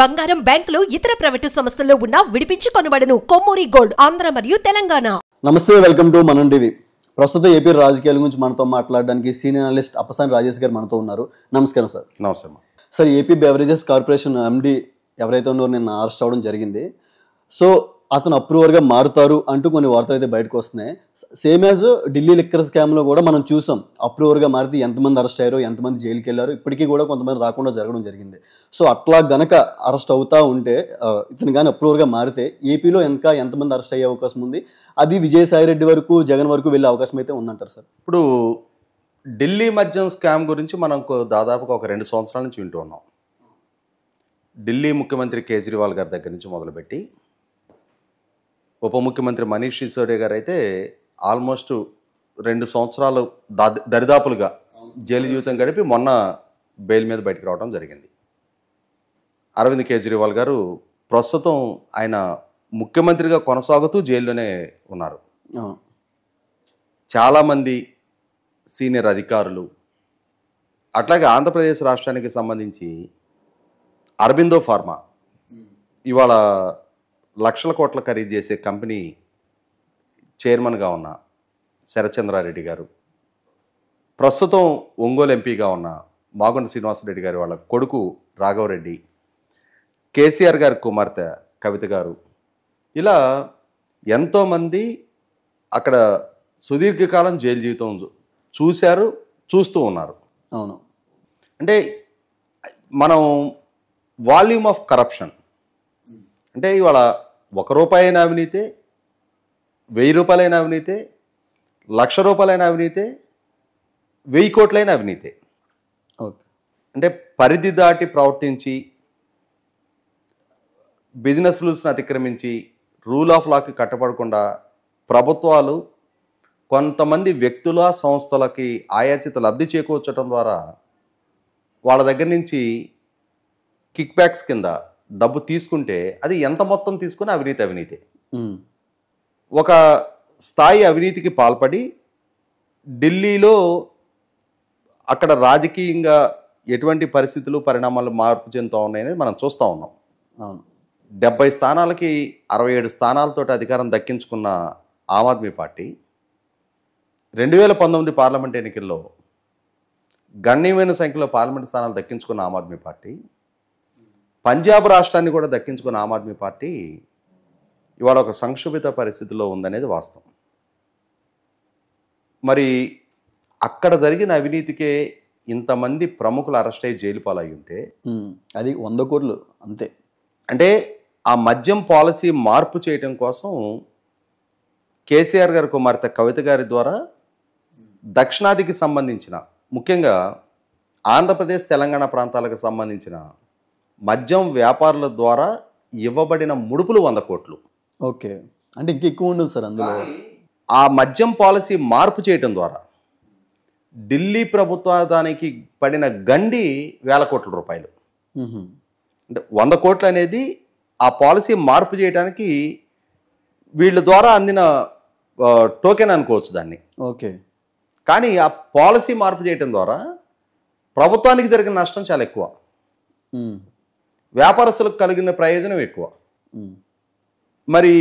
బంగారం బ్యాంకులు ఇతర ప్రైవేటు సంస్థల్లో ఉన్న విడిపించి కొనబడను కొమ్మూరి గోల్డ్ ఆంధ్ర మరియు తెలంగాణ. నమస్తే వెల్కమ్ టు మనం టీవీ. ప్రస్తుతం ఏపీ రాజకీయాల గురించి మనతో మాట్లాడడానికి సీనియర్ అనలిస్ట్ అప్పసాని రాజేష్ గారు మనతో ఉన్నారు. నమస్కారం సార్. నమస్తే sir AP beverages corporation MD ఎవరైతే ఉన్నారో నిన్న అరెస్ట్ అవ్వడం జరిగింది. సో అతను అప్రూవర్గా మారుతారు అంటూ కొన్ని వార్తలు అయితే బయటకు వస్తున్నాయి. సేమ్ యాజ్ ఢిల్లీ లిక్కర్ స్కామ్లో కూడా మనం చూసాం అప్రూవర్గా మారితే ఎంతమంది అరెస్ట్ అయ్యారో ఎంతమంది జైలుకి వెళ్ళారు ఇప్పటికీ కూడా కొంతమంది రాకుండా జరగడం జరిగింది. సో అట్లా గనక అరెస్ట్ అవుతూ ఉంటే ఇతను కానీ అప్రూవర్గా మారితే ఏపీలో ఇంకా ఎంతమంది అరెస్ట్ అయ్యే అవకాశం ఉంది? అది విజయసాయి రెడ్డి వరకు జగన్ వరకు వెళ్ళే అవకాశం అయితే ఉందంటారు సార్? ఇప్పుడు ఢిల్లీ మద్యం స్కామ్ గురించి మనం దాదాపుగా ఒక రెండు సంవత్సరాల నుంచి వింటూ ఉన్నాం. ఢిల్లీ ముఖ్యమంత్రి కేజ్రీవాల్ గారి దగ్గర నుంచి మొదలుపెట్టి ఉప ముఖ్యమంత్రి మనీష్ సిసోడియా గారు అయితే ఆల్మోస్ట్ రెండు సంవత్సరాలు దరిదాపులుగా జైలు జీవితం గడిపి మొన్న బెయిల్ మీద బయటకు రావడం జరిగింది. అరవింద్ కేజ్రీవాల్ గారు ప్రస్తుతం ఆయన ముఖ్యమంత్రిగా కొనసాగుతూ జైల్లోనే ఉన్నారు. చాలామంది సీనియర్ అధికారులు అట్లాగే ఆంధ్రప్రదేశ్ రాష్ట్రానికి సంబంధించి అరబిందో ఫార్మా ఇవాళ లక్షల కోట్ల ఖరీదు చేసే కంపెనీ చైర్మన్గా ఉన్న శరచంద్రారెడ్డి గారు ప్రస్తుతం ఒంగోలు ఎంపీగా ఉన్న మాగుంట శ్రీనివాసరెడ్డి గారి వాళ్ళ కొడుకు రాఘవరెడ్డి కేసీఆర్ గారి కుమార్తె కవిత గారు ఇలా ఎంతోమంది అక్కడ సుదీర్ఘకాలం జైలు జీవితం చూశారు చూస్తూ ఉన్నారు. అవును. అంటే మనం వాల్యూమ్ ఆఫ్ కరప్షన్ అంటే ఇవాళ ఒక రూపాయైన అవినీతే వెయ్యి రూపాయలైన అవినీతే లక్ష రూపాయలైన అవినీతే వెయ్యి కోట్లైన అవినీతే. ఓకే. అంటే పరిధి దాటి ప్రవర్తించి బిజినెస్ రూల్స్ని అతిక్రమించి రూల్ ఆఫ్ లాకి కట్టబడకుండా ప్రభుత్వాలు కొంతమంది వ్యక్తుల సంస్థలకి ఆయాచిత లబ్ధి చేకూర్చడం ద్వారా వాళ్ళ దగ్గర నుంచి కిక్ బ్యాక్స్ కింద డబ్బు తీసుకుంటే అది ఎంత మొత్తం తీసుకుని అవినీతి అవినీతి. ఒక స్థాయి అవినీతికి పాల్పడి ఢిల్లీలో అక్కడ రాజకీయంగా ఎటువంటి పరిస్థితులు పరిణామాలు మార్పు చెందుతూ ఉన్నాయనేది మనం చూస్తూ ఉన్నాం. అవును. డెబ్బై స్థానాలకి అరవై ఏడు స్థానాలతో అధికారం దక్కించుకున్న ఆమ్ ఆద్మీ పార్టీ రెండు వేల పంతొమ్మిది పార్లమెంట్ ఎన్నికల్లో గణనీయమైన సంఖ్యలో పార్లమెంట్ స్థానాలు దక్కించుకున్న ఆమ్ ఆద్మీ పార్టీ పంజాబ్ రాష్ట్రాన్ని కూడా దక్కించుకున్న ఆమ్ ఆద్మీ పార్టీ ఇవాళ ఒక సంక్షోభిత పరిస్థితిలో ఉందనేది వాస్తవం మరి అక్కడ జరిగిన అవినీతికే ఇంతమంది ప్రముఖులు అరెస్ట్ అయ్యి జైలు పాలయ్యి ఉంటే. అది వంద కోట్లు అంతే అంటే ఆ మద్యం పాలసీ మార్పు చేయటం కోసం కేసీఆర్ గారి కుమార్తె కవిత గారి ద్వారా దక్షిణాదికి సంబంధించిన ముఖ్యంగా ఆంధ్రప్రదేశ్ తెలంగాణ ప్రాంతాలకు సంబంధించిన మద్యం వ్యాపారుల ద్వారా ఇవ్వబడిన ముడుపులు వంద కోట్లు. ఓకే. అంటే ఇంక ఎక్కువ ఉండదు సార్ అందులో. ఆ మద్యం పాలసీ మార్పు చేయటం ద్వారా ఢిల్లీ ప్రభుత్వానికి పడిన గండి వేల కోట్ల రూపాయలు. అంటే వంద కోట్లు అనేది ఆ పాలసీ మార్పు చేయడానికి వీళ్ళ ద్వారా అందిన టోకెన్ అనుకోవచ్చు దాన్ని. ఓకే. కానీ ఆ పాలసీ మార్పు చేయటం ద్వారా ప్రభుత్వానికి జరిగిన నష్టం చాలా ఎక్కువ. వ్యాపారస్తులకు కలిగిన ప్రయోజనం ఎక్కువ. మరి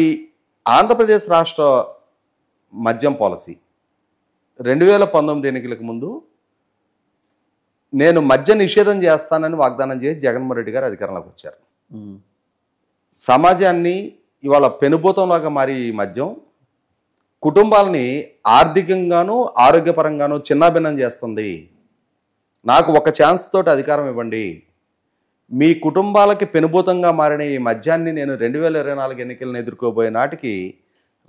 ఆంధ్రప్రదేశ్ రాష్ట్ర మద్యం పాలసీ. రెండు వేల పంతొమ్మిది ఎన్నికలకు ముందు నేను మద్య నిషేధం చేస్తానని వాగ్దానం చేసి జగన్మోహన్ రెడ్డి గారు అధికారంలోకి వచ్చారు. సమాజాన్ని ఇవాళ పెనుభూతంలాగా మారి ఈ మద్యం కుటుంబాలని ఆర్థికంగాను ఆరోగ్యపరంగాను చిన్నాభిన్నం చేస్తుంది. నాకు ఒక ఛాన్స్ తోటి అధికారం ఇవ్వండి. మీ కుటుంబాలకి పెనుభూతంగా మారిన ఈ మద్యాన్ని నేను రెండు వేల ఇరవై నాలుగు ఎన్నికలను ఎదుర్కోబోయే నాటికి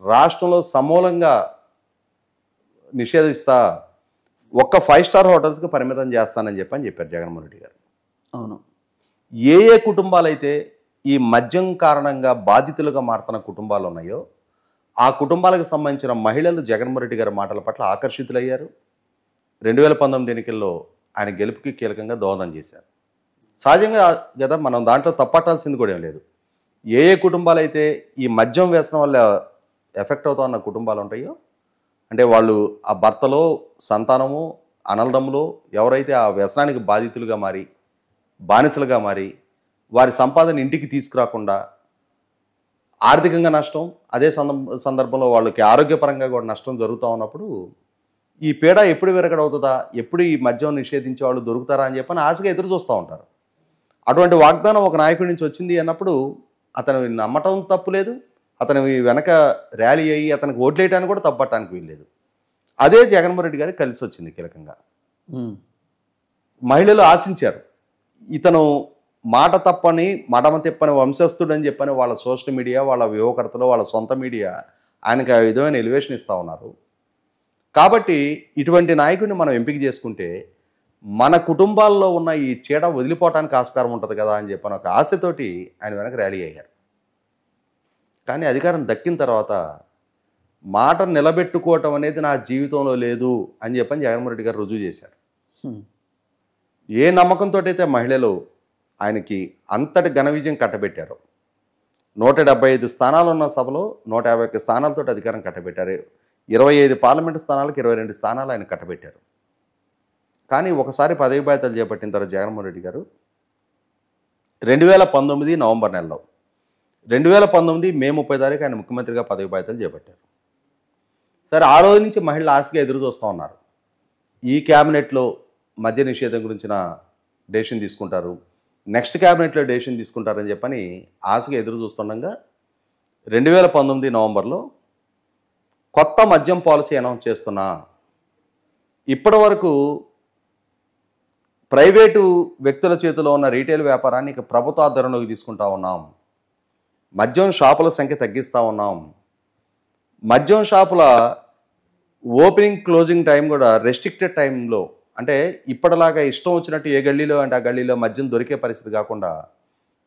రాష్ట్రంలో సమూలంగా నిషేధిస్తా ఒక్క ఫైవ్ స్టార్ హోటల్స్కి పరిమితం చేస్తానని చెప్పని చెప్పారు జగన్మోహన్ రెడ్డి గారు. అవును. ఏ ఏ కుటుంబాలైతే ఈ మద్యం కారణంగా బాధితులుగా మారుతున్న కుటుంబాలు ఉన్నాయో ఆ కుటుంబాలకు సంబంధించిన మహిళలు జగన్మోహన్ రెడ్డి గారి మాటల పట్ల ఆకర్షితులయ్యారు. రెండు వేల పంతొమ్మిది ఎన్నికల్లో ఆయన గెలుపుకి కీలకంగా దోహదం చేశారు. సహజంగా కదా మనం దాంట్లో తప్పట్టాల్సింది కూడా ఏం లేదు. ఏ ఏ కుటుంబాలు అయితే ఈ మద్యం వ్యసనం వల్ల ఎఫెక్ట్ అవుతా ఉన్న కుటుంబాలు ఉంటాయో అంటే వాళ్ళు ఆ భర్తలో సంతానము అనల్దమ్ములో ఎవరైతే ఆ వ్యసనానికి బాధితులుగా మారి బానిసలుగా మారి వారి సంపాదన ఇంటికి తీసుకురాకుండా ఆర్థికంగా నష్టం అదే సందర్భంలో వాళ్ళకి ఆరోగ్యపరంగా కూడా నష్టం జరుగుతూ ఉన్నప్పుడు ఈ పీడ ఎప్పుడు విరగడవుతుందా ఎప్పుడు ఈ మద్యం నిషేధించే వాళ్ళు దొరుకుతారా అని చెప్పని ఆశగా ఎదురు చూస్తూ ఉంటారు. అటువంటి వాగ్దానం ఒక నాయకుడి నుంచి వచ్చింది అన్నప్పుడు అతను నమ్మటం తప్పు లేదు. అతను వెనక ర్యాలీ అయ్యి అతనికి ఓట్లేయడానికి కూడా తప్పట్టడానికి వీల్లేదు. అదే జగన్మోహన్ రెడ్డి గారికి కలిసి వచ్చింది కీలకంగా. మహిళలు ఆశించారు. ఇతను మాట తప్పని మడమ తిప్పని వంశస్థుడని చెప్పని వాళ్ళ సోషల్ మీడియా వాళ్ళ యువకర్తలు వాళ్ళ సొంత మీడియా ఆయనకి ఆ విధమైన ఎలివేషన్ ఇస్తూ ఉన్నారు. కాబట్టి ఇటువంటి నాయకుడిని మనం ఎంపిక చేసుకుంటే మన కుటుంబాల్లో ఉన్న ఈ చీడ వదిలిపోవటానికి ఆస్కారం ఉంటుంది కదా అని చెప్పని ఒక ఆశతోటి ఆయన వెనక ర్యాలీ అయ్యారు. కానీ అధికారం దక్కిన తర్వాత మాట నిలబెట్టుకోవటం అనేది నా జీవితంలో లేదు అని చెప్పని జగన్మోహన్ రెడ్డి గారు రుజువు చేశారు. ఏ నమ్మకంతో అయితే మహిళలు ఆయనకి అంతటి ఘన విజయం కట్టబెట్టారు నూట డెబ్బై ఐదు స్థానాలు ఉన్న సభలో నూట యాభై ఒక్క స్థానాలతో అధికారం కట్టబెట్టారు. ఇరవై ఐదు పార్లమెంటు స్థానాలకు ఇరవై రెండు స్థానాలు ఆయన కట్టబెట్టారు. కానీ ఒకసారి పదవి బాధ్యతలు చేపట్టిన తర్వాత జగన్మోహన్ రెడ్డి గారు రెండు వేల పంతొమ్మిది నవంబర్ నెలలో రెండు వేల పంతొమ్మిది మే ముప్పై తారీఖు ఆయన ముఖ్యమంత్రిగా పదవి బాధ్యతలు చేపట్టారు. సరే ఆ రోజు నుంచి మహిళలు ఆశగా ఎదురు చూస్తూ ఉన్నారు. ఈ క్యాబినెట్లో మద్య నిషేధం గురించిన డెసిషన్ తీసుకుంటారు నెక్స్ట్ క్యాబినెట్లో డెసిషన్ తీసుకుంటారని చెప్పని ఆశగా ఎదురు చూస్తుండగా రెండు వేల పంతొమ్మిది నవంబర్లో కొత్త మద్యం పాలసీ అనౌన్స్ చేస్తున్నా. ఇప్పటి వరకు ప్రైవేటు వ్యక్తుల చేతిలో ఉన్న రీటైల్ వ్యాపారాన్ని ఇక ప్రభుత్వ ఆధ్వర్యంలోకి తీసుకుంటా ఉన్నాం. మద్యం షాపుల సంఖ్య తగ్గిస్తూ ఉన్నాం. మద్యం షాపుల ఓపెనింగ్ క్లోజింగ్ టైం కూడా రెస్ట్రిక్టెడ్ టైంలో. అంటే ఇప్పటిలాగా ఇష్టం వచ్చినట్టు ఏ గల్లీలో అంటే ఆ గల్లీలో మద్యం దొరికే పరిస్థితి కాకుండా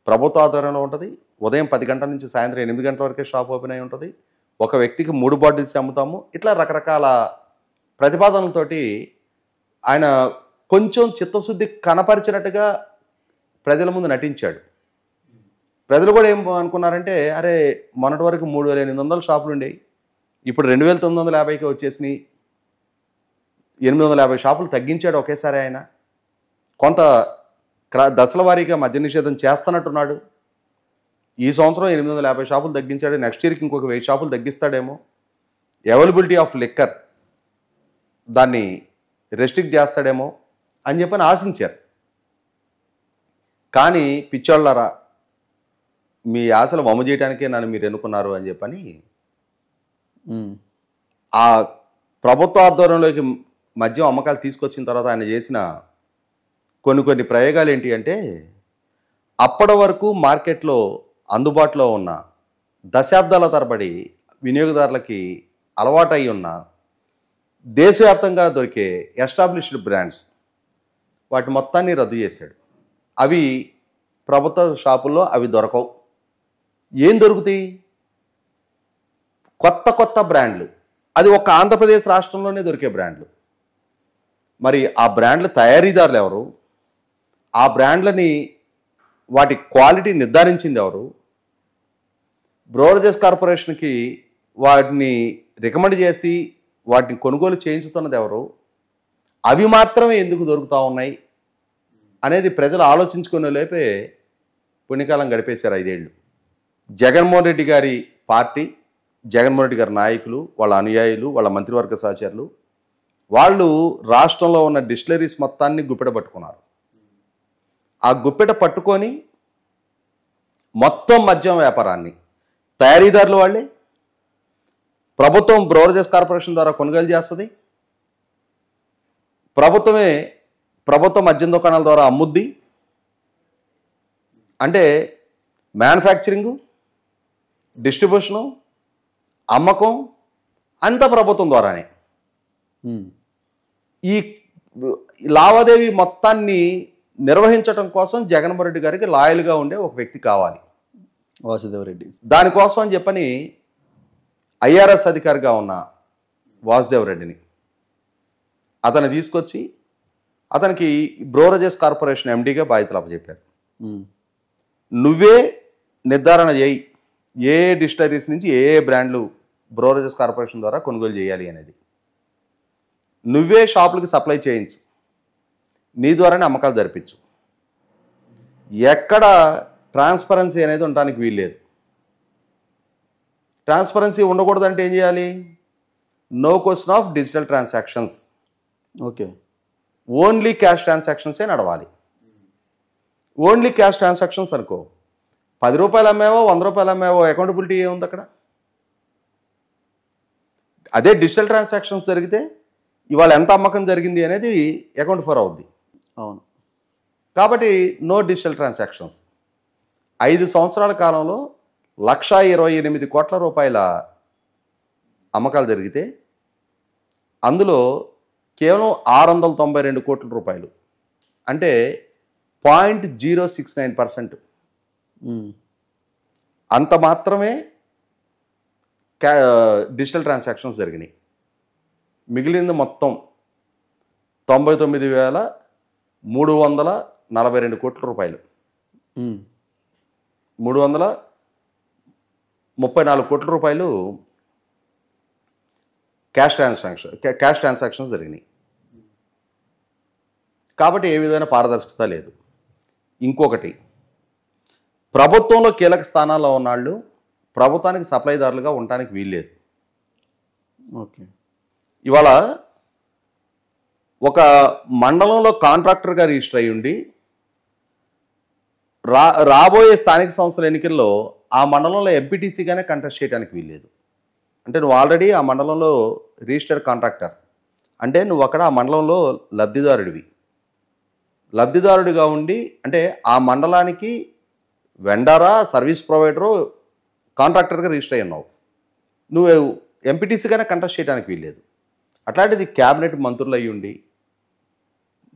ప్రభుత్వ ఆధ్వర్యంలో ఉంటుంది. ఉదయం పది గంటల నుంచి సాయంత్రం ఎనిమిది గంటల వరకే షాప్ ఓపెన్ అయి ఉంటుంది. ఒక వ్యక్తికి మూడు బాటిల్స్ అమ్ముతాము. ఇట్లా రకరకాల ప్రతిపాదనలతోటి ఆయన కొంచెం చిత్తశుద్ధి కనపరిచినట్టుగా ప్రజల ముందు నటించాడు. ప్రజలు కూడా ఏం అనుకున్నారంటే అరే మొన్నటి వరకు మూడు వేల ఎనిమిది వందల షాపులు ఉండేవి ఇప్పుడు రెండు వేల తొమ్మిది వందల యాభైకి వచ్చేసినాయి. ఎనిమిది వందల యాభై షాపులు తగ్గించాడు ఒకేసారి ఆయన. కొంత దశల వారీగా మద్య నిషేధం చేస్తున్నట్టున్నాడు. ఈ సంవత్సరం ఎనిమిది వందల యాభై షాపులు తగ్గించాడు. నెక్స్ట్ ఇయర్కి ఇంకొక వెయ్యి షాపులు తగ్గిస్తాడేమో. అవైలబిలిటీ ఆఫ్ లిక్కర్ దాన్ని రెస్ట్రిక్ట్ చేస్తాడేమో. అని చెప్పని ఆశించారు కానీ పిచ్చోళ్ళరా మీ ఆశలు వమ్ము చేయడానికే నన్ను మీరు ఎన్నుకున్నారు అని చెప్పని. ఆ ప్రభుత్వ ఆధ్వర్యంలోకి మద్యం అమ్మకాలు తీసుకొచ్చిన తర్వాత ఆయన చేసిన కొన్ని కొన్ని ప్రయోగాలు ఏంటి అంటే అప్పటి వరకు మార్కెట్లో అందుబాటులో ఉన్న దశాబ్దాల తరబడి వినియోగదారులకి అలవాటై ఉన్న దేశవ్యాప్తంగా దొరికే ఎస్టాబ్లిష్డ్ బ్రాండ్స్ వాటి మొత్తాన్ని రద్దు చేశాడు. అవి ప్రభుత్వ షాపుల్లో అవి దొరకవు. ఏం దొరుకుతాయి? కొత్త కొత్త బ్రాండ్లు. అది ఒక ఆంధ్రప్రదేశ్ రాష్ట్రంలోనే దొరికే బ్రాండ్లు. మరి ఆ బ్రాండ్ల తయారీదారులు ఎవరు? ఆ బ్రాండ్లని వాటి క్వాలిటీ నిర్ధారించింది ఎవరు? బ్రోరజెస్ కార్పొరేషన్కి వాటిని రికమెండ్ చేసి వాటిని కొనుగోలు చేయించుతున్నది ఎవరు? అవి మాత్రమే ఎందుకు దొరుకుతూ ఉన్నాయి అనేది ప్రజలు ఆలోచించుకునే లేపే పుణ్యకాలం గడిపేశారు ఐదేళ్ళు. జగన్మోహన్ రెడ్డి గారి పార్టీ జగన్మోహన్ రెడ్డి గారి నాయకులు వాళ్ళ అనుయాయులు వాళ్ళ మంత్రివర్గ సహచరులు వాళ్ళు రాష్ట్రంలో ఉన్న డిస్టిలరీస్ మొత్తాన్ని గుప్పెట పట్టుకున్నారు. ఆ గుప్పెట పట్టుకొని మొత్తం మద్యం వ్యాపారాన్ని తయారీదారులు వాళ్ళే ప్రభుత్వం బ్రోవరేజెస్ కార్పొరేషన్ ద్వారా కొనుగోలు చేస్తుంది ప్రభుత్వమే ప్రభుత్వ మద్యం దుకాణాల ద్వారా అమ్ముద్ది. అంటే మ్యానుఫ్యాక్చరింగు డిస్ట్రిబ్యూషను అమ్మకం అంతా ప్రభుత్వం ద్వారానే. ఈ లావాదేవీ మొత్తాన్ని నిర్వహించడం కోసం జగన్మోహన్ రెడ్డి గారికి లాయల్గా ఉండే ఒక వ్యక్తి కావాలి. వాసుదేవరెడ్డి దానికోసం అని చెప్పని ఐఆర్ఎస్ అధికారిగా ఉన్న వాసుదేవ్ రెడ్డిని అతను తీసుకొచ్చి అతనికి బ్రోరజెస్ కార్పొరేషన్ ఎండీగా బాధ్యతలు అప్పచెప్పారు. నువ్వే నిర్ధారణ చేయి ఏ డిస్టరీస్ నుంచి ఏ ఏ బ్రాండ్లు బ్రోరజెస్ కార్పొరేషన్ ద్వారా కొనుగోలు చేయాలి అనేది. నువ్వే షాపులకి సప్లై చేయించు నీ ద్వారానే అమ్మకాలు జరిపించు. ఎక్కడ ట్రాన్స్పరెన్సీ అనేది ఉండడానికి వీల్లేదు. ట్రాన్స్పరెన్సీ ఉండకూడదంటే ఏం చేయాలి? No question of digital transactions. Okay. Only cash ట్రాన్సాక్షన్సే నడవాలి. ఓన్లీ క్యాష్ ట్రాన్సాక్షన్స్ అనుకో. పది రూపాయలు అమ్మేవో వంద రూపాయలు అమ్మేవో అకౌంటబిలిటీ ఏముంది అక్కడ? అదే డిజిటల్ ట్రాన్సాక్షన్స్ జరిగితే ఇవాళ ఎంత అమ్మకం జరిగింది అనేది అకౌంట్ ఫర్ అవుద్ది. అవును. కాబట్టి నో డిజిటల్ ట్రాన్సాక్షన్స్ ఐదు సంవత్సరాల కాలంలో లక్షా ఇరవై ఎనిమిది కోట్ల రూపాయల అమ్మకాలు జరిగితే అందులో కేవలం ఆరు వందల తొంభై రెండు కోట్ల రూపాయలు అంటే point zero six nine percent. అంత మాత్రమే క్యా డిజిటల్ ట్రాన్సాక్షన్స్ జరిగినాయి మిగిలింది మొత్తం తొంభై తొమ్మిది వేల మూడు వందల నలభై రెండు కోట్ల రూపాయలు. మూడు వందల ముప్పై నాలుగు కోట్ల రూపాయలు క్యాష్ ట్రాన్సాక్షన్ క్యా- క్యాష్ ట్రాన్సాక్షన్స్ జరిగినాయి. కాబట్టి ఏ విధమైన పారదర్శకత లేదు. ఇంకొకటి ప్రభుత్వంలో కీలక స్థానాల్లో ఉన్నాళ్ళు ప్రభుత్వానికి సప్లైదారులుగా ఉండటానికి వీల్లేదు. ఓకే. ఇవాళ ఒక మండలంలో కాంట్రాక్టర్గా రిజిస్టర్ అయ్యి ఉండి రా రాబోయే స్థానిక సంస్థల ఎన్నికల్లో ఆ మండలంలో ఎంపీటీసీగానే కంటెస్ట్ చేయడానికి వీల్లేదు. అంటే నువ్వు ఆల్రెడీ ఆ మండలంలో రిజిస్టర్డ్ కాంట్రాక్టర్. అంటే నువ్వు అక్కడ ఆ మండలంలో లబ్ధిదారుడివి. లబ్ధిదారుడిగా ఉండి అంటే ఆ మండలానికి వెండరా సర్వీస్ ప్రొవైడరు కాంట్రాక్టర్గా రిజిస్టర్ అయి ఉన్నావు. నువ్వు ఎంపీటీసీగానే కంటెస్ట్ చేయడానికి వీల్లేదు. అట్లాంటిది క్యాబినెట్ మంత్రులు అయ్యుండి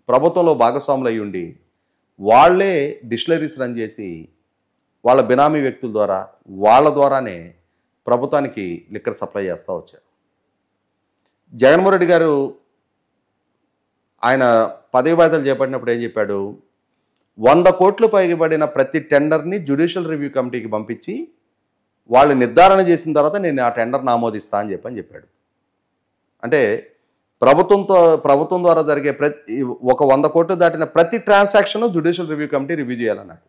ప్రభుత్వంలో భాగస్వాములు అయ్యుండి వాళ్ళే వాళ్ళే రన్ చేసి వాళ్ళ బినామీ వ్యక్తుల ద్వారా వాళ్ళ ద్వారానే ప్రభుత్వానికి లిక్కర్ సప్లై చేస్తూ వచ్చారు. జగన్మోహన్ రెడ్డి గారు ఆయన పదవి బాధ్యతలు చేపట్టినప్పుడు ఏం చెప్పాడు? వంద కోట్లు పైబడిన ప్రతి టెండర్ని జ్యుడిషియల్ రివ్యూ కమిటీకి పంపించి వాళ్ళు నిర్ధారణ చేసిన తర్వాత నేను ఆ టెండర్ని ఆమోదిస్తా అని చెప్పని చెప్పాడు. అంటే ప్రభుత్వంతో ప్రభుత్వం ద్వారా జరిగే ప్రతి ఒక వంద కోట్లు దాటిన ప్రతి transaction judicial review committee review చేయాలన్నాడు.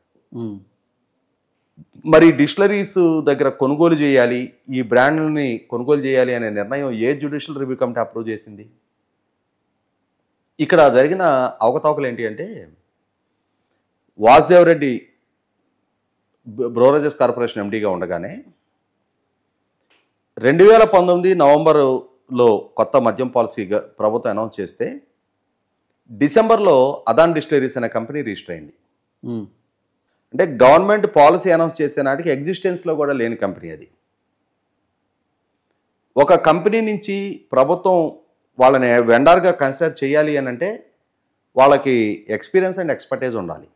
మరి డిస్టిలరీస్ దగ్గర కొనుగోలు చేయాలి ఈ బ్రాండ్లని కొనుగోలు చేయాలి అనే నిర్ణయం ఏ జ్యుడిషియల్ రివ్యూ కమిటీ అప్రూవ్ చేసింది? ఇక్కడ జరిగిన అవకతవకలు ఏంటి అంటే వాసుదేవ్ రెడ్డి బ్రోరేజెస్ కార్పొరేషన్ ఎండీగా ఉండగానే రెండు వేల పంతొమ్మిది నవంబరులో కొత్త మద్యం పాలసీగా ప్రభుత్వం అనౌన్స్ చేస్తే డిసెంబర్లో అదాన్ డిస్టిలరీస్ అనే కంపెనీ రిజిస్టర్ అయింది. అంటే గవర్నమెంట్ పాలసీ అనౌన్స్ చేసే నాటికి ఎగ్జిస్టెన్స్లో కూడా లేని కంపెనీ అది. ఒక కంపెనీ నుంచి ప్రభుత్వం వాళ్ళని వెండర్గా కన్సిడర్ చేయాలి అని అంటే వాళ్ళకి ఎక్స్పీరియన్స్ అండ్ ఎక్స్పర్టైజ్ ఉండాలి.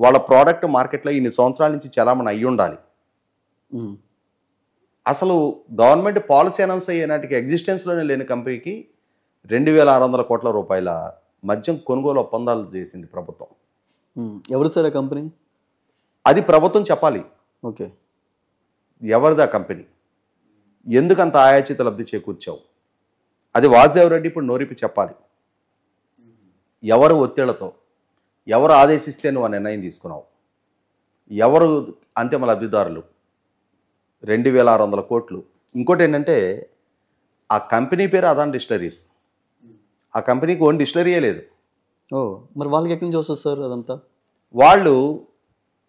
వాళ్ళ ప్రోడక్ట్ మార్కెట్లో ఇన్ని సంవత్సరాల నుంచి చలామణి అయ్యి ఉండాలి. అసలు గవర్నమెంట్ పాలసీ అనౌన్స్ అయ్యే నాటికి ఎగ్జిస్టెన్స్లోనే లేని కంపెనీకి రెండు వేల ఆరు వందల కోట్ల రూపాయల మద్యం కొనుగోలు ఒప్పందాలు చేసింది ప్రభుత్వం. ఎవరు సార్ ఆ కంపెనీ? అది ప్రభుత్వం చెప్పాలి. ఓకే. ఎవరిదా కంపెనీ? ఎందుకంత ఆయాచిత లబ్ధి చేకూర్చావు? అది వాసుదేవ్ రెడ్డి ఇప్పుడు నోరిపి చెప్పాలి. ఎవరు ఒత్తిళ్ళతో? ఎవరు ఆదేశిస్తే నువ్వు ఆ నిర్ణయం తీసుకున్నావు? ఎవరు అంతిమ లబ్ధిదారులు? రెండు వేల ఆరు వందల కోట్లు. ఇంకోటి ఏంటంటే ఆ కంపెనీ పేరు అదాన్ డిస్టిలరీస్. ఆ కంపెనీకి ఓన్ డిస్టిలరీయే లేదు. ఓ మరి వాళ్ళకి ఎక్కడి నుంచి వస్తుంది సార్ అదంతా? వాళ్ళు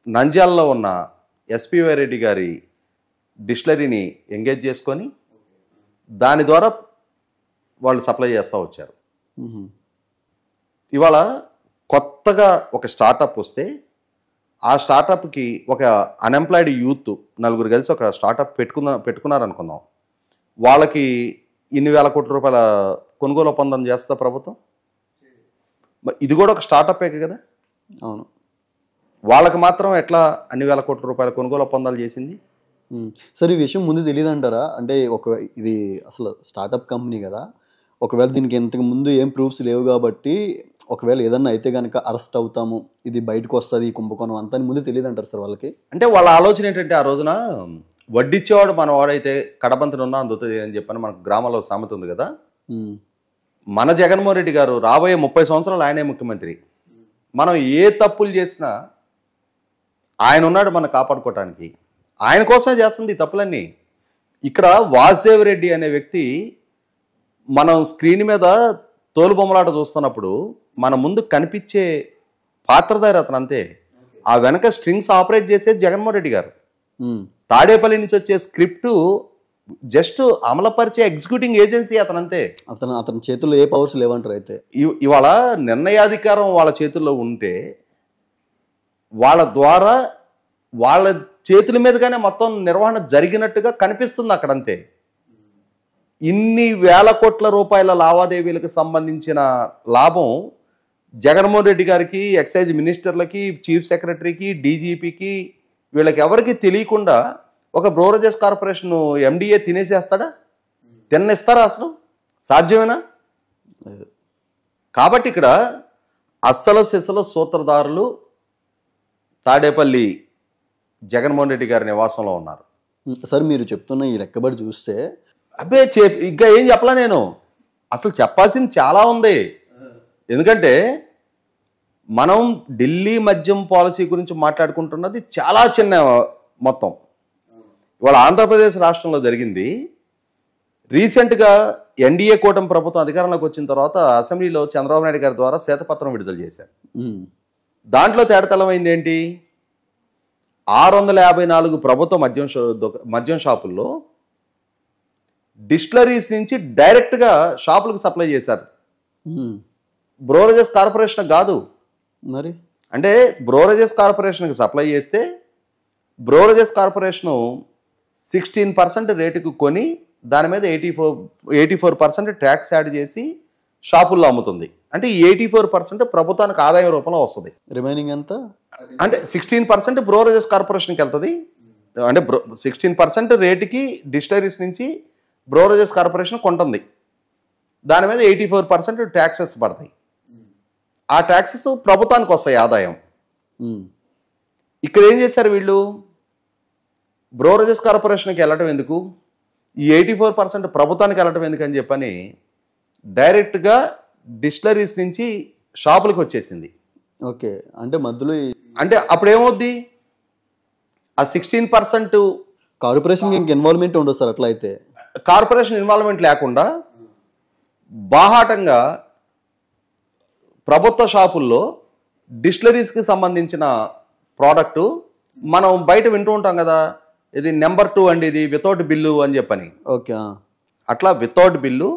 నంద్యాలలో ఉన్న ఎస్పివై రెడ్డి గారి డిస్టిలరీని ఎంగేజ్ చేసుకొని దాని ద్వారా వాళ్ళు సప్లై చేస్తూ వచ్చారు. ఇవాళ కొత్తగా ఒక స్టార్టప్ వస్తే ఆ స్టార్టప్కి ఒక అన్ఎంప్లాయిడ్ యూత్ నలుగురు కలిసి ఒక స్టార్టప్ పెట్టుకున్న పెట్టుకున్నారు అనుకుందాం వాళ్ళకి ఇన్ని వేల కోట్ల రూపాయల కొనుగోలు ఒప్పందం చేస్తా ప్రభుత్వం. ఇది కూడా ఒక స్టార్టప్పే కదా? అవును. వాళ్ళకి మాత్రం ఎట్లా అన్ని వేల కోట్ల రూపాయల కొనుగోలు ఒప్పందాలు చేసింది. సార్ ఈ విషయం ముందు తెలియదు అంటారా అంటే ఒక ఇది అసలు స్టార్టప్ కంపెనీ కదా. ఒకవేళ దీనికి ఇంతకు ముందు ఏం ప్రూఫ్స్ లేవు కాబట్టి ఒకవేళ ఏదన్నా అయితే కనుక అరెస్ట్ అవుతాము ఇది బయటకు వస్తుంది ఈ కుంభకోణం అంతా అని ముందు తెలియదు అంటారు సార్ వాళ్ళకి? అంటే వాళ్ళ ఆలోచన ఏంటంటే ఆ రోజున వడ్డిచ్చేవాడు మన వాడైతే కడబంతను ఉన్నా అందుతుంది అని చెప్పని మనకు గ్రామంలో సామెత ఉంది కదా. మన జగన్మోహన్ రెడ్డి గారు రాబోయే ముప్పై సంవత్సరాలు ఆయనే ముఖ్యమంత్రి. మనం ఏ తప్పులు చేసినా ఆయన ఉన్నాడు మనం కాపాడుకోవటానికి ఆయన కోసమే చేస్తుంది ఈ తప్పులన్నీ. ఇక్కడ వాసుదేవ్ రెడ్డి అనే వ్యక్తి మనం స్క్రీన్ మీద తోలుబొమ్మలాట చూస్తున్నప్పుడు మన ముందు కనిపించే పాత్రధారి అతను అంతే. ఆ వెనక స్ట్రింగ్స్ ఆపరేట్ చేసేది జగన్మోహన్ రెడ్డి గారు. తాడేపల్లి నుంచి వచ్చే స్క్రిప్ట్ జస్ట్ అమలుపరిచే ఎగ్జిక్యూటింగ్ ఏజెన్సీ అతను అంతే. అతను అతని చేతుల్లో ఏ పవర్స్ లేవంటారు అయితే? ఇవాళ నిర్ణయాధికారం వాళ్ళ చేతుల్లో ఉంటే వాళ్ళ ద్వారా వాళ్ళ చేతుల మీదుగానే మొత్తం నిర్వహణ జరిగినట్టుగా కనిపిస్తుంది అక్కడ అంతే. ఇన్ని వేల కోట్ల రూపాయల లావాదేవీలకు సంబంధించిన లాభం జగన్మోహన్ రెడ్డి గారికి ఎక్సైజ్ మినిస్టర్లకి చీఫ్ సెక్రటరీకి డీజీపీకి వీళ్ళకి ఎవరికి తెలియకుండా ఒక బ్రోరజెస్ కార్పొరేషన్ ఎండిఏ తినేసేస్తాడా? తిన్నిస్తారా అసలు? సాధ్యమేనా? లేదు. కాబట్టి ఇక్కడ అస్సల సిసల సూత్రధారులు తాడేపల్లి జగన్మోహన్ రెడ్డి గారి నివాసంలో ఉన్నారు. సార్ మీరు చెప్తున్న ఈ లెక్కబడి చూస్తే అబ్బే చే ఇంకా ఏం చెప్పలా నేను? అసలు చెప్పాల్సింది చాలా ఉంది. ఎందుకంటే మనం ఢిల్లీ మద్యం పాలసీ గురించి మాట్లాడుకుంటున్నది చాలా చిన్న మొత్తం. ఇవాళ ఆంధ్రప్రదేశ్ రాష్ట్రంలో జరిగింది. రీసెంట్గా ఎన్డీఏ కూటమి ప్రభుత్వం అధికారంలోకి వచ్చిన తర్వాత అసెంబ్లీలో చంద్రబాబు నాయుడు గారి ద్వారా శ్వేతపత్రం విడుదల చేశారు. దాంట్లో తేడతలమైంది ఏంటి ఆరు వందల యాభై నాలుగు ప్రభుత్వ మద్యం మద్యం షాపుల్లో డిస్టిలరీస్ నుంచి డైరెక్ట్గా షాపులకు సప్లై చేశారు. బ్రోరేజెస్ కార్పొరేషన్ కాదు. మరి? అంటే బ్రోరేజెస్ కార్పొరేషన్కి సప్లై చేస్తే బ్రోరేజెస్ కార్పొరేషను సిక్స్టీన్ పర్సెంట్ రేటుకు కొని దాని మీద eighty four eighty four percent tax add చేసి షాపుల్లో అమ్ముతుంది. అంటే ఈ ఎయిటీ ఫోర్ పర్సెంట్ ప్రభుత్వానికి ఆదాయం రూపంలో వస్తుంది. రిమైనింగ్ అంతా అంటే సిక్స్టీన్ పర్సెంట్ బ్రోరేజెస్ కార్పొరేషన్కి వెళ్తుంది. అంటే బ్రో సిక్స్టీన్ పర్సెంట్ రేటుకి డిస్టరీస్ నుంచి బ్రోరేజెస్ కార్పొరేషన్ కొంటుంది. దాని మీద ఎయిటీ ఫోర్ పర్సెంట్ ట్యాక్సెస్ పడతాయి. ఆ ట్యాక్సెస్ ప్రభుత్వానికి వస్తాయి ఆదాయం. ఉమ్, ఇక్కడ ఏం చేశారు వీళ్ళు? బ్రోరేజెస్ కార్పొరేషన్కి వెళ్ళటం ఎందుకు? ఈ ఎయిటీ ఫోర్ పర్సెంట్ ప్రభుత్వానికి వెళ్ళటం ఎందుకు అని చెప్పని డైరెక్ట్గా డిస్టిలరీస్ నుంచి షాపులకు వచ్చేసింది. ఓకే. అంటే మధ్యలో అంటే అప్పుడు ఏమవుద్ది ఆ సిక్స్టీన్ పర్సెంట్ కార్పొరేషన్ ఇంక ఇన్వాల్వ్మెంట్ ఉండదు సార్ అట్లా అయితే. కార్పొరేషన్ ఇన్వాల్వ్మెంట్ లేకుండా బాహాటంగా ప్రభుత్వ షాపుల్లో డిస్టిలరీస్కి సంబంధించిన ప్రోడక్టు మనం బయట వింటూ ఉంటాం కదా ఇది నెంబర్ టూ అండి ఇది వితౌట్ బిల్లు అని చెప్పని. ఓకే అట్లా వితౌట్ బిల్లు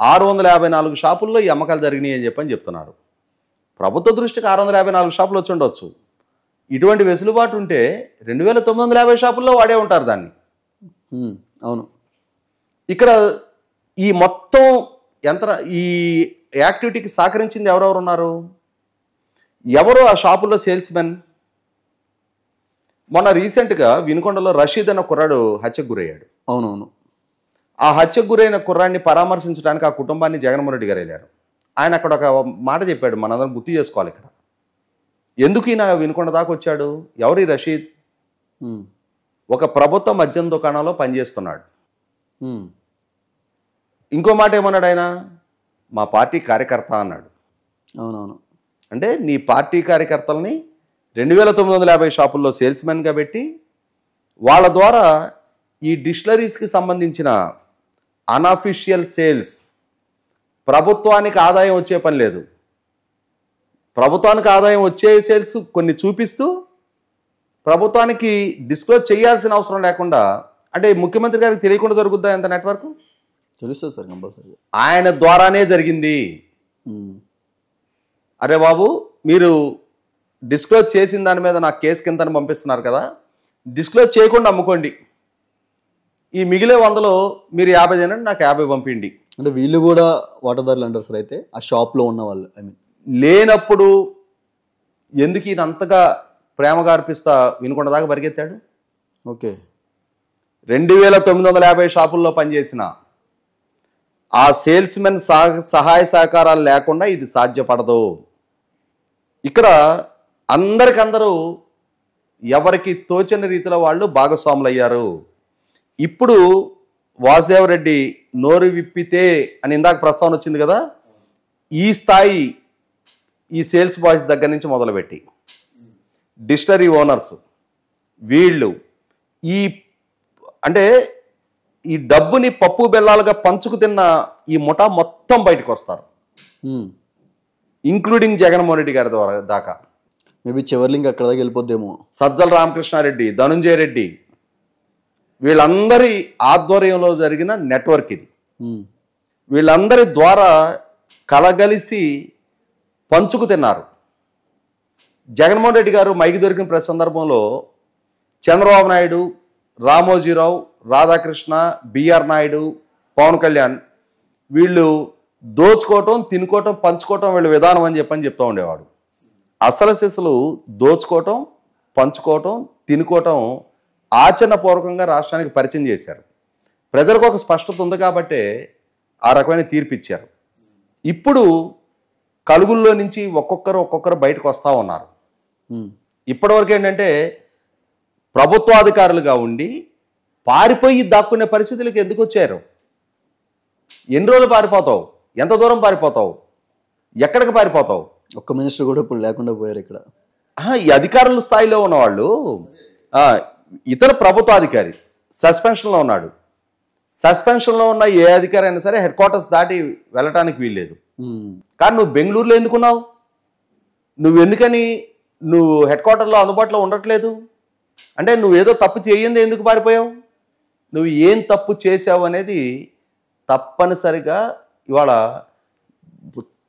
ఆరు వందల యాభై నాలుగు షాపుల్లో ఈ అమ్మకాలు జరిగినాయి అని చెప్పని చెప్తున్నారు. ప్రభుత్వ దృష్టికి ఆరు వందల యాభై నాలుగు షాపులు వచ్చి ఉండొచ్చు. ఇటువంటి వెసులుబాటు ఉంటే రెండు వేల తొమ్మిది వందల యాభై షాపుల్లో వాడే ఉంటారు దాన్ని. అవును. ఇక్కడ ఈ మొత్తం యంత్ర ఈ యాక్టివిటీకి సహకరించింది ఎవరెవరు ఉన్నారు? ఎవరు ఆ షాపుల్లో సేల్స్ మెన్ మొన్న రీసెంట్గా వినుకొండలో రషీద్ అన్న కుర్రాడు హత్యకు గురయ్యాడు. అవునవును. ఆ హత్యకు గురైన కుర్రాడిని పరామర్శించడానికి ఆ కుటుంబాన్ని జగన్మోహన్ రెడ్డి గారు వెళ్ళారు. ఆయన అక్కడ ఒక మాట చెప్పాడు మనందరం గుర్తు చేసుకోవాలి ఇక్కడ. ఎందుకు ఈయన వినుకొండ దాకా వచ్చాడు? ఎవరి రషీద్? ఒక ప్రభుత్వ మద్యం దుకాణంలో పనిచేస్తున్నాడు. ఇంకో మాట ఏమన్నాడు ఆయన? మా పార్టీ కార్యకర్త అన్నాడు. అవునవును. అంటే నీ పార్టీ కార్యకర్తల్ని రెండు వేల తొమ్మిది వందల యాభై షాపుల్లో సేల్స్మెన్గా పెట్టి వాళ్ళ ద్వారా ఈ డిస్టిలరీస్కి సంబంధించిన అన్అఫిషియల్ సేల్స్ ప్రభుత్వానికి ఆదాయం వచ్చే పని లేదు. ప్రభుత్వానికి ఆదాయం వచ్చే సేల్స్ కొన్ని చూపిస్తూ ప్రభుత్వానికి డిస్క్లోజ్ చేయాల్సిన అవసరం లేకుండా అంటే ముఖ్యమంత్రి గారికి తెలియకుండా జరుగుద్దా ఎంత నెట్వర్క్ తెలుస్తుంది సార్ కంపల్సరీగా ఆయన ద్వారానే జరిగింది. అరే బాబు మీరు డిస్క్లోజ్ చేసిన దాని మీద నాకు కేసు కింద పంపిస్తున్నారు కదా. డిస్క్లోజ్ చేయకుండా అమ్ముకోండి. ఈ మిగిలే వందలో మీరు యాభై తినండి నాకు యాభై పంపిండి. అంటే వీళ్ళు కూడా వాటాదారులు అంటారు సార్ అయితే ఆ షాప్లో ఉన్న వాళ్ళు ఐ మీన్ లేనప్పుడు ఎందుకు ఈయన అంతగా ప్రేమగా అర్పిస్తా వినుకొండ దాకా పరిగెత్తాడు? ఓకే. రెండు వేల తొమ్మిది వందల యాభై షాపుల్లో పనిచేసిన ఆ సేల్స్మెన్ సహాయ సహకారాలు లేకుండా ఇది సాధ్యపడదు. ఇక్కడ అందరికందరూ ఎవరికి తోచని రీతిలో వాళ్ళు భాగస్వాములు అయ్యారు ఇప్పుడు వాసుదేవరెడ్డి నోరు విప్పితే అని ఇందాక ప్రస్తావన వచ్చింది కదా ఈ స్థాయి ఈ సేల్స్ బాయ్స్ దగ్గర నుంచి మొదలుపెట్టి. డిస్టరీ ఓనర్స్ వీళ్ళు ఈ అంటే ఈ డబ్బుని పప్పు బెల్లాలుగా పంచుకు తిన్న ఈ ముఠా మొత్తం బయటకు వస్తారు. ఇంక్లూడింగ్ జగన్మోహన్ రెడ్డి గారి ద్వారా దాకా. మేబీ చివరి ఇంకా అక్కడ దాకా వెళ్ళిపోద్దేమో. సజ్జల రామకృష్ణారెడ్డి ధనుంజయ రెడ్డి వీళ్ళందరి ఆధ్వర్యంలో జరిగిన నెట్వర్క్ ఇది. వీళ్ళందరి ద్వారా కలగలిసి పంచుకు తిన్నారు. జగన్మోహన్ రెడ్డి గారు మైకి దొరికిన ప్రతి సందర్భంలో చంద్రబాబు నాయుడు రామోజీరావు రాధాకృష్ణ బిఆర్ నాయుడు పవన్ కళ్యాణ్ వీళ్ళు దోచుకోవటం తినుకోవటం పంచుకోవటం వీళ్ళ విధానం అని చెప్పని చెప్తూ ఉండేవాడు. అసలు సిసలు దోచుకోవటం పంచుకోవటం తినుకోవటం ఆచరణపూర్వకంగా రాష్ట్రానికి పరిచయం చేశారు. ప్రజలకు ఒక స్పష్టత ఉంది కాబట్టే ఆ రకమైన తీర్పు ఇచ్చారు ఇప్పుడు కలుగుల్లో నుంచి ఒక్కొక్కరు ఒక్కొక్కరు బయటకు వస్తూ ఉన్నారు. ఇప్పటివరకు ఏంటంటే ప్రభుత్వాధికారులుగా ఉండి పారిపోయి దాక్కునే పరిస్థితులకు ఎందుకు వచ్చారు? ఎన్ని రోజులు పారిపోతావు? ఎంత దూరం పారిపోతావు? ఎక్కడికి పారిపోతావు? ఒక్క మినిస్టర్ కూడా ఇప్పుడు లేకుండా పోయారు ఇక్కడ. ఈ అధికారుల స్థాయిలో ఉన్నవాళ్ళు ఇతర ప్రభుత్వాధికారి సస్పెన్షన్లో ఉన్నాడు. సస్పెన్షన్లో ఉన్న ఏ అధికారి అయినా సరే హెడ్ క్వార్టర్స్ దాటి వెళ్ళటానికి వీల్లేదు. కానీ నువ్వు బెంగళూరులో ఎందుకున్నావు? నువ్వు ఎందుకని నువ్వు హెడ్ క్వార్టర్లో అందుబాటులో ఉండట్లేదు? అంటే నువ్వేదో తప్పు చేయంది ఎందుకు పారిపోయావు నువ్వు ఏం తప్పు చేసావు అనేది తప్పనిసరిగా ఇవాళ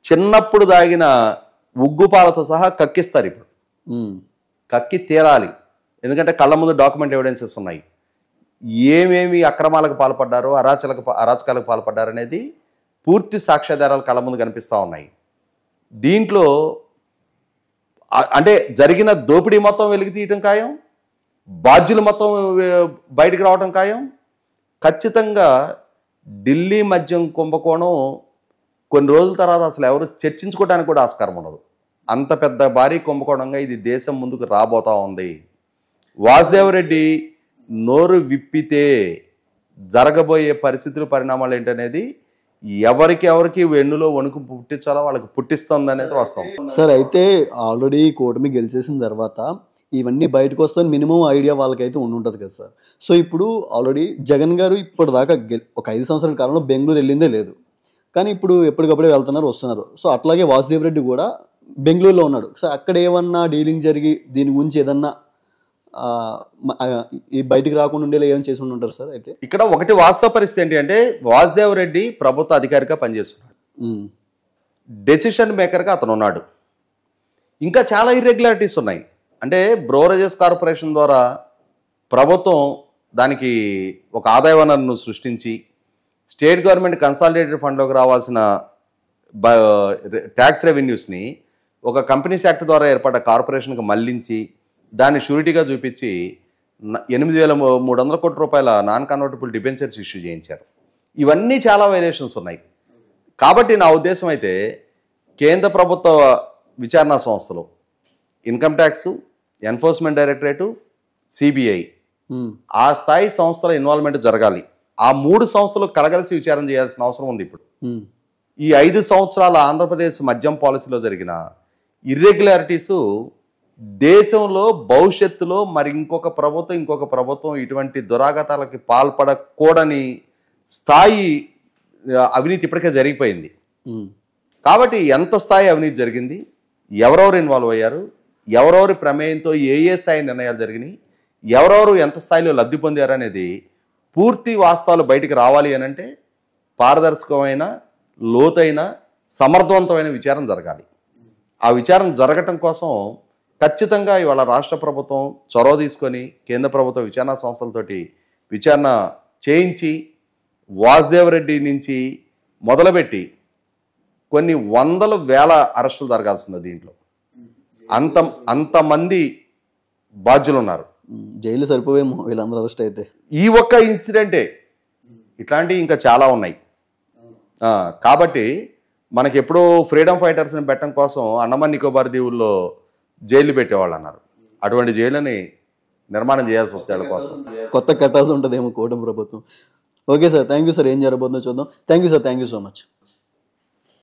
చిన్నప్పుడు దాగిన ఉగ్గుపాలతో సహా కక్కిస్తారు ఇప్పుడు. కక్కి తీరాలి ఎందుకంటే కళ్ళ ముందు డాక్యుమెంట్ ఎవిడెన్సెస్ ఉన్నాయి. ఏమేమి అక్రమాలకు పాల్పడ్డారో అరాచలకు అరాచకాలకు పాల్పడ్డారు అనేది పూర్తి సాక్ష్యాధారాలు కళ్ళ ముందు కనిపిస్తూ ఉన్నాయి. దీంట్లో అంటే జరిగిన దోపిడీ మొత్తం వెలికి తీయటం ఖాయం బాధ్యులు మొత్తం బయటకు బయటికి రావటం ఖాయం. ఖచ్చితంగా ఢిల్లీ మద్యం కుంభకోణం కొన్ని రోజుల తర్వాత అసలు ఎవరు చర్చించుకోవడానికి కూడా ఆస్కారం ఉండదు. అంత పెద్ద భారీ కుంభకోణంగా ఇది దేశం ముందుకు రాబోతా ఉంది. వాసుదేవరెడ్డి నోరు విప్పితే జరగబోయే పరిస్థితులు పరిణామాలు ఏంటనేది ఎవరికి ఎవరికి వెన్నులో వణుకు పుట్టించాలో వాళ్ళకి పుట్టిస్తుంది అనేది వాస్తవం. సార్ అయితే ఆల్రెడీ కూటమి గెలిచేసిన తర్వాత ఇవన్నీ బయటకు వస్తాయని మినిమం ఐడియా వాళ్ళకైతే ఉండి ఉంటుంది కదా సార్. సో ఇప్పుడు ఆల్రెడీ జగన్ గారు ఇప్పటిదాకా ఒక ఐదు సంవత్సరాల కాలంలో బెంగళూరు వెళ్ళిందే లేదు. కానీ ఇప్పుడు ఎప్పటికప్పుడే వెళ్తున్నారు వస్తున్నారు. సో అట్లాగే వాసుదేవ్ రెడ్డి కూడా బెంగళూరులో ఉన్నాడు. సో అక్కడ ఏమన్నా డీలింగ్ జరిగి దీని గురించి ఏదన్నా ఈ బయటికి రాకుండా ఉండేలా ఏమైనా చేసి ఉంటారు సార్ అయితే? ఇక్కడ ఒకటి వాస్తవ పరిస్థితి ఏంటి అంటే వాసుదేవ్ రెడ్డి ప్రభుత్వ అధికారిగా పనిచేస్తున్నాడు. డెసిషన్ మేకర్గా అతను ఉన్నాడు. ఇంకా చాలా ఇర్రెగ్యులారిటీస్ ఉన్నాయి. అంటే బ్రోరేజెస్ కార్పొరేషన్ ద్వారా ప్రభుత్వం దానికి ఒక ఆదాయ వనరును సృష్టించి స్టేట్ గవర్నమెంట్ కన్సాలిడేటెడ్ ఫండ్లోకి రావాల్సిన ట్యాక్స్ రెవెన్యూస్ని ఒక కంపెనీస్ యాక్ట్ ద్వారా ఏర్పడ్డ కార్పొరేషన్కి మళ్ళించి దాన్ని షూరిటీగా చూపించి ఎనిమిది వేల మూడు వందల కోట్ల రూపాయల నాన్ కన్వర్టబుల్ డిబెంచర్స్ ఇష్యూ చేయించారు. ఇవన్నీ చాలా వైలేషన్స్ ఉన్నాయి. కాబట్టి నా ఉద్దేశం అయితే కేంద్ర ప్రభుత్వ విచారణ సంస్థలు income tax enforcement directorate CBI ఆ స్థాయి సంస్థల ఇన్వాల్వ్మెంట్ జరగాలి. ఆ మూడు సంస్థలు కలగలిసి విచారణ చేయాల్సిన అవసరం ఉంది ఇప్పుడు. ఉమ్, ఈ ఐదు సంవత్సరాల ఆంధ్రప్రదేశ్ మద్యం పాలసీలో జరిగిన ఇర్రెగ్యులారిటీస్ దేశంలో భవిష్యత్తులో మరి ఇంకొక ప్రభుత్వం ఇంకొక ప్రభుత్వం ఇటువంటి దురాఘాతాలకి పాల్పడకూడని స్థాయి అవినీతి ఇప్పటికే జరిగిపోయింది. కాబట్టి ఎంత స్థాయి అవినీతి జరిగింది? ఎవరెవరు ఇన్వాల్వ్ అయ్యారు? ఎవరెవరి ప్రమేయంతో ఏ ఏ స్థాయి నిర్ణయాలు జరిగినాయి? ఎవరెవరు ఎంత స్థాయిలో లబ్ధి పొందారు అనేది పూర్తి వాస్తవాలు బయటికి రావాలి అని అంటే పారదర్శకమైన లోతైన సమర్థవంతమైన విచారణ జరగాలి. ఆ విచారణ జరగటం కోసం ఖచ్చితంగా ఇవాళ రాష్ట్ర ప్రభుత్వం చొరవ తీసుకొని కేంద్ర ప్రభుత్వ విచారణ సంస్థలతోటి విచారణ చేయించి వాసుదేవరెడ్డి నుంచి మొదలుపెట్టి కొన్ని వందల వేల అరెస్టులు జరగాల్సింది దీంట్లో. అంత అంతమంది బాధ్యులు ఉన్నారు జైలు సరిపోవేమో వీళ్ళందరూ అరెస్ట్ అయితే. ఈ ఒక్క ఇన్సిడెంటే ఇట్లాంటివి ఇంకా చాలా ఉన్నాయి. కాబట్టి మనకి ఎప్పుడో ఫ్రీడమ్ ఫైటర్స్ని పెట్టడం కోసం అండమాన్ నికోబార్ దీవుల్లో జైలు పెట్టేవాళ్ళు అన్నారు. అటువంటి జైళ్ళని నిర్మాణం చేయాల్సి వస్తే వాళ్ళ కోసం. కొత్త కట్టాల్సి ఉంటుందేమో కూటమి ప్రభుత్వం. Okay sir thank you sir. ఏం జరగబోతుందో చూద్దాం. Thank you sir thank you so much